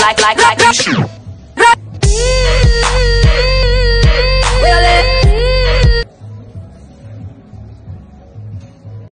like like like you should.